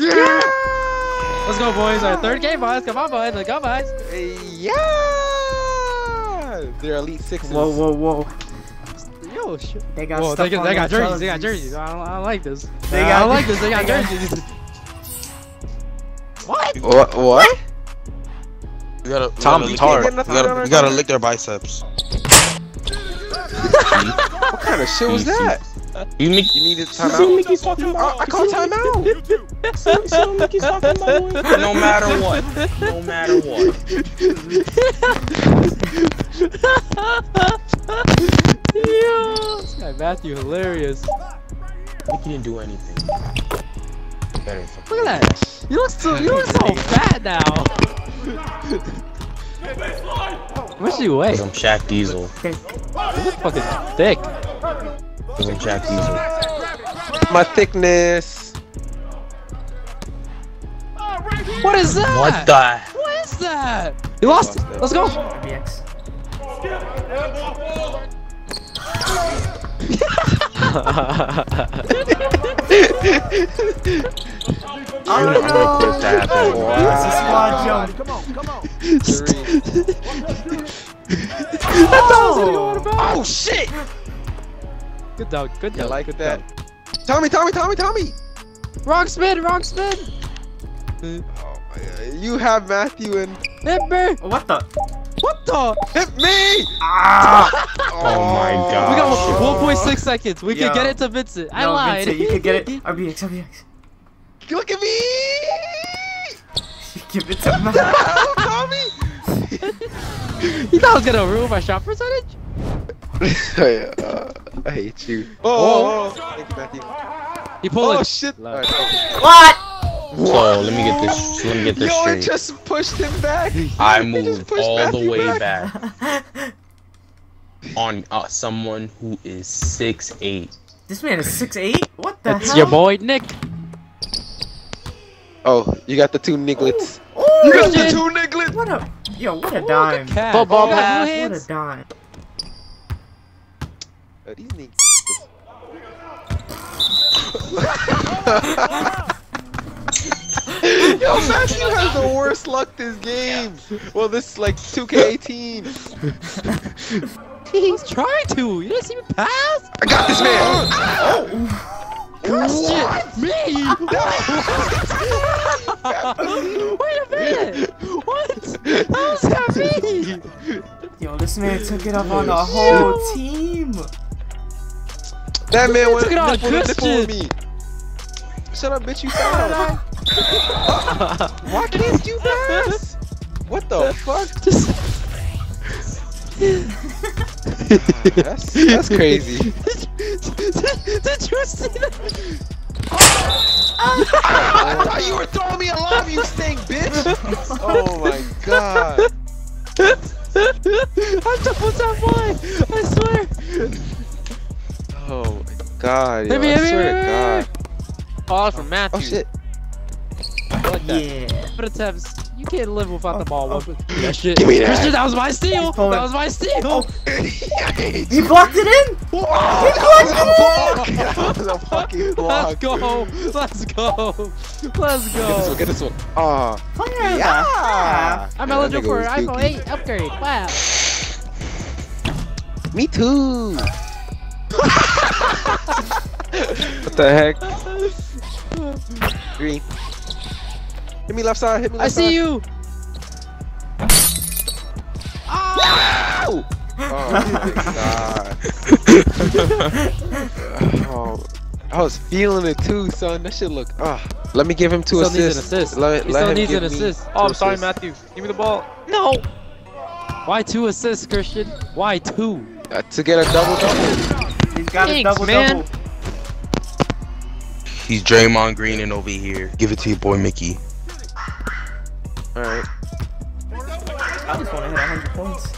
Yeah! Let's go, boys. Our third game, boys. Come on, boys. Let's go, boys. Yeah! They're elite sixes. Whoa, whoa, whoa. Yo, shit. They got Whoa, stuff they, got- on they got jerseys. They got jerseys. jerseys. I don't, I don't like this. They I got- don't like this. They got they jerseys. what? What? What? You gotta, Tom, you you gotta, can't you gotta, on you gotta lick their biceps. What kind of shit was that? You make You need needed timeout? Uh, I called timeout. no matter what. No matter what. Yo, this guy Matthew hilarious. Mickey didn't do anything. Better fucking- Look at that. You look so you look so fat now. What's you weigh? Cause I'm Shaq Diesel. You look fucking thick. Cause I'm Shaq Diesel. My thickness. What is that? What the? What is that? You lost. Lost it. Let's go. RBX. I'm gonna, I'm gonna quit that. That's a squad jump. That's all I was gonna go on about. Oh shit! Good dog. Good You dog. like good that? dog. Tommy, Tommy, Tommy, Tommy! Wrong spin. Wrong spin. Oh. You have Matthew and Hit me. What the? What the? hit me! Ah! Oh my god. We got Oh, 1.6 seconds. We Yo. can get it to Vincent. I no, lied. Vincent, you can get it. RBX, RBX. Look at me! Give it to Matt. Oh, Tommy! you thought I was gonna ruin my shot percentage? uh, I hate you. Oh, oh, oh. Thank you, Matthew. He pulled Oh shit! Love. Alright, oh. What? So let me get this. Let me get this Yo, it straight. just pushed him back. I moved pushed all the way back on uh, someone who is six eight. This man is 6'8"? What the It's hell? your boy Nick. Oh, you got the two nigglets. Oh, You got the two nigglets. What a yo, what a dime. Cat. Football You pass. What a dime. Oh, these niggas. Yo, Matthew has the worst luck this game. Well, this is like 2K18. He's trying to. You didn't see me pass? I got this man. Oh. Oh. Christian, me? Wait a minute. What? How's that me? Yo, this man took it up on the whole team. That man went on to me. Shut up, bitch. You foul. Why can't you pass? What the fuck? Just. That's that's crazy. Did, did you see that? I thought you were throwing me a you stink bitch. Oh my god. I'm double tap one. I swear. Oh my god. Yo, me, I hit me, swear to God. Oh, that's from Matthew. Oh shit. I like that. Yeah. But attempts. You can't live without the ball. oh. That shit. Give me that. Christian, that was my steal. That was my steal. He blocked it in! That was a fucking block. Let's go. Let's go. Let's go. Get this one. Get this one. Ah. Fire the Yeah. I'm Yeah, eligible for an iPhone 8 upgrade. Wow. Me too. What the heck? Green. Hit me left side. Hit me I left see side. you. Ow! Oh my god. oh, I was feeling it too, son. That shit look. Ah, let me give him two He still needs assists. an assist. Let, He let still him needs an assist. Oh, I'm sorry, assists. Matthew. Give me the ball. No. Why two assists, Christian? Why two? Uh, to get a double double. He's got a double man. double. He's Draymond Green and over here. Give it to your boy Mickey. All right. I just want to hit 100 points.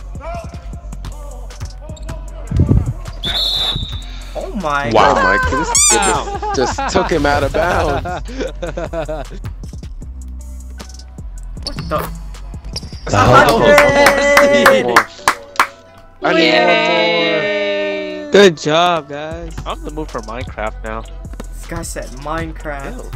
Oh my Wow. Oh my god, this nigga just, just took him out of bounds. What the? The hell? Come on. I need one more. Good job, guys. I'm the move for Minecraft now. This guy said Minecraft.